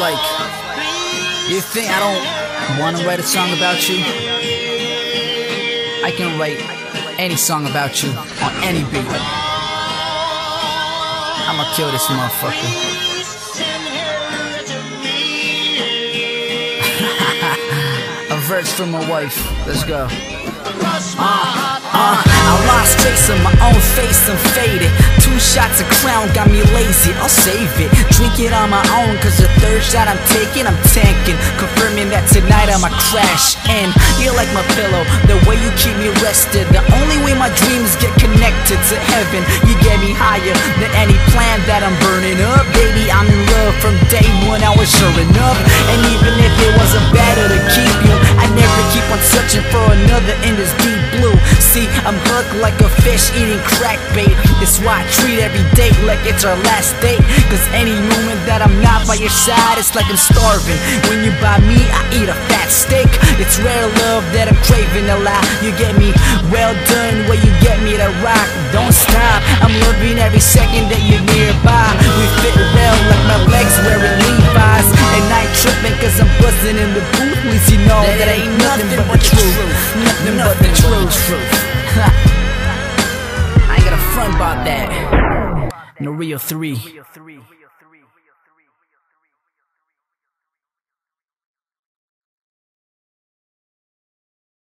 like, you think I don't want to write a song about you? I can write any song about you on any beat. I'ma kill this motherfucker. a verse from my wife. Let's go. Uh, uh, Trace of my own face, I'm faded. Two shots of crown got me lazy, I'll save it. Drink it on my own, cause the third shot I'm taking, I'm tanking. Confirming that tonight I'ma crash in. You're like my pillow, the way you keep me rested. The only way my dreams get connected to heaven. You get me higher than any plan that I'm burning up. Baby, I'm in love from day one, I was sure enough. And I'm hooked like a fish eating crack bait. That's why I treat every date like it's our last date. Cause any moment that I'm not by your side, it's like I'm starving. When you buy me, I eat a fat steak. It's rare love that I'm craving a lot. You get me well done where you get me to rock. Don't stop, I'm loving every second that you're nearby. We fit well like my legs wearing Levi's. And I ain't tripping cause I'm buzzing in the booth. At least you know that, that ain't nothing, but the truth. About that. No real three.